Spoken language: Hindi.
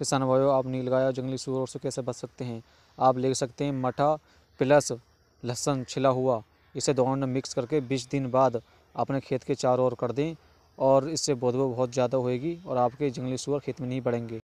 किसान भाइयों, आप नीलगाय और जंगली सूर से कैसे बच सकते हैं? आप ले सकते हैं मठा प्लस लहसुन छिला हुआ। इसे दोनों में मिक्स करके बीस दिन बाद अपने खेत के चारों ओर कर दें और इससे बदबू बहुत ज़्यादा होएगी और आपके जंगली सूअर खेत में नहीं बढ़ेंगे।